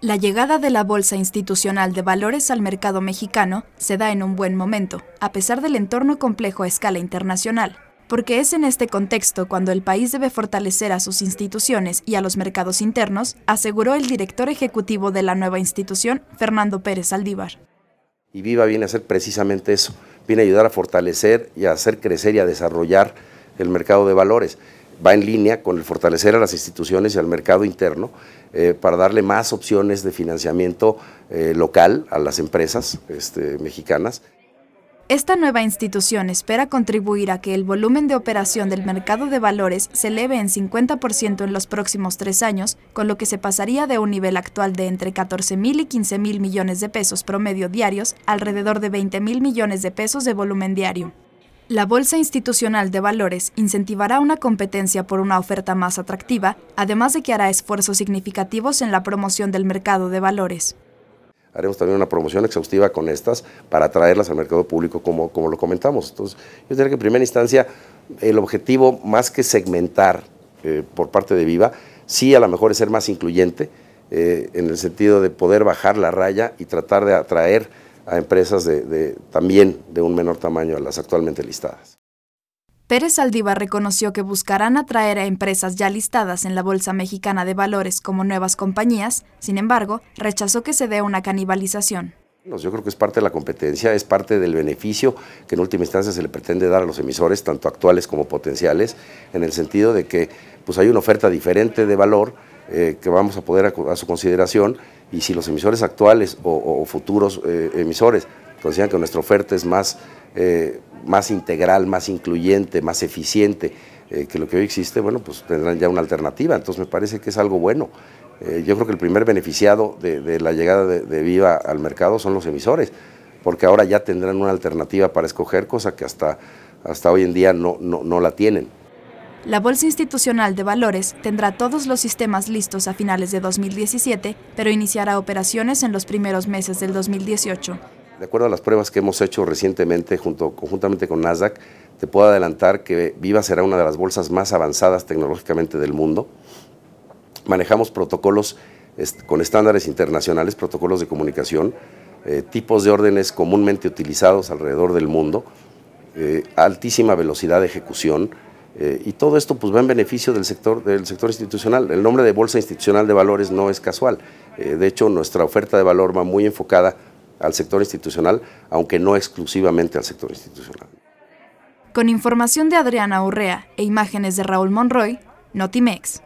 La llegada de la Bolsa Institucional de Valores al mercado mexicano se da en un buen momento, a pesar del entorno complejo a escala internacional, porque es en este contexto cuando el país debe fortalecer a sus instituciones y a los mercados internos, aseguró el director ejecutivo de la nueva institución, Fernando Pérez Aldívar. Y Viva viene a hacer precisamente eso, viene a ayudar a fortalecer y a hacer crecer y a desarrollar el mercado de valores va en línea con el fortalecer a las instituciones y al mercado interno eh, para darle más opciones de financiamiento eh, local a las empresas este, mexicanas. Esta nueva institución espera contribuir a que el volumen de operación del mercado de valores se eleve en 50% en los próximos tres años, con lo que se pasaría de un nivel actual de entre 14 mil y 15 mil millones de pesos promedio diarios alrededor de 20 mil millones de pesos de volumen diario. La Bolsa Institucional de Valores incentivará una competencia por una oferta más atractiva, además de que hará esfuerzos significativos en la promoción del mercado de valores. Haremos también una promoción exhaustiva con estas para traerlas al mercado público, como, como lo comentamos. Entonces, yo diría que en primera instancia el objetivo, más que segmentar eh, por parte de Viva, sí a lo mejor es ser más incluyente, eh, en el sentido de poder bajar la raya y tratar de atraer a empresas de, también de un menor tamaño a las actualmente listadas. Pérez Aldívar reconoció que buscarán atraer a empresas ya listadas en la Bolsa Mexicana de Valores como nuevas compañías, sin embargo, rechazó que se dé una canibalización. Yo creo que es parte de la competencia, es parte del beneficio que en última instancia se le pretende dar a los emisores, tanto actuales como potenciales, en el sentido de que pues hay una oferta diferente de valor eh, que vamos a poder a, su consideración y si los emisores actuales o, futuros eh, emisores consideran que nuestra oferta es más, eh, más integral, más incluyente, más eficiente que lo que hoy existe, bueno, pues tendrán ya una alternativa. Entonces me parece que es algo bueno. yo creo que el primer beneficiado de, la llegada de, Viva al mercado son los emisores, porque ahora ya tendrán una alternativa para escoger, cosa que hasta, hasta hoy en día no, no, no la tienen. La Bolsa Institucional de Valores tendrá todos los sistemas listos a finales de 2017, pero iniciará operaciones en los primeros meses del 2018. De acuerdo a las pruebas que hemos hecho recientemente junto, conjuntamente con Nasdaq, te puedo adelantar que Viva será una de las bolsas más avanzadas tecnológicamente del mundo. Manejamos protocolos con estándares internacionales, protocolos de comunicación, eh, tipos de órdenes comúnmente utilizados alrededor del mundo, eh, altísima velocidad de ejecución, eh, y todo esto pues, va en beneficio del sector, del sector institucional. El nombre de Bolsa Institucional de Valores no es casual. Eh, de hecho, nuestra oferta de valor va muy enfocada al sector institucional, aunque no exclusivamente al sector institucional. Con información de Adriana Urrea e imágenes de Raúl Monroy, Notimex.